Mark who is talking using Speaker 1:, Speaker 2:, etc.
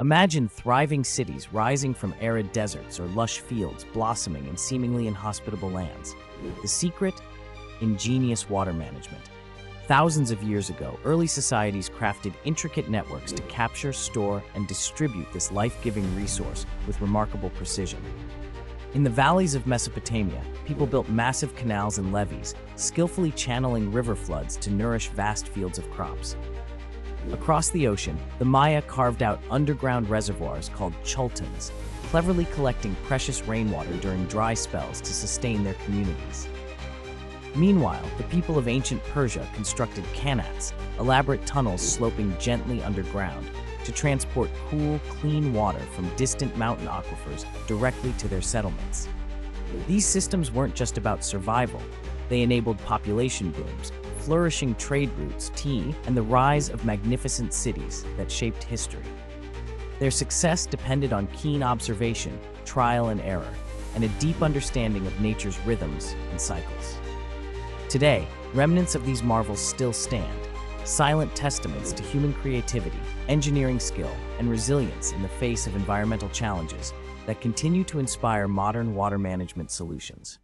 Speaker 1: Imagine thriving cities rising from arid deserts or lush fields blossoming in seemingly inhospitable lands. The secret? Ingenious water management. Thousands of years ago, early societies crafted intricate networks to capture, store, and distribute this life-giving resource with remarkable precision. In the valleys of Mesopotamia, people built massive canals and levees, skillfully channeling river floods to nourish vast fields of crops. Across the ocean, the Maya carved out underground reservoirs called chultuns, cleverly collecting precious rainwater during dry spells to sustain their communities. Meanwhile, the people of ancient Persia constructed qanats, elaborate tunnels sloping gently underground, to transport cool, clean water from distant mountain aquifers directly to their settlements. These systems weren't just about survival, they enabled population booms, flourishing trade routes, tea, and the rise of magnificent cities that shaped history. Their success depended on keen observation, trial and error, and a deep understanding of nature's rhythms and cycles. Today, remnants of these marvels still stand, silent testaments to human creativity, engineering skill, and resilience in the face of environmental challenges that continue to inspire modern water management solutions.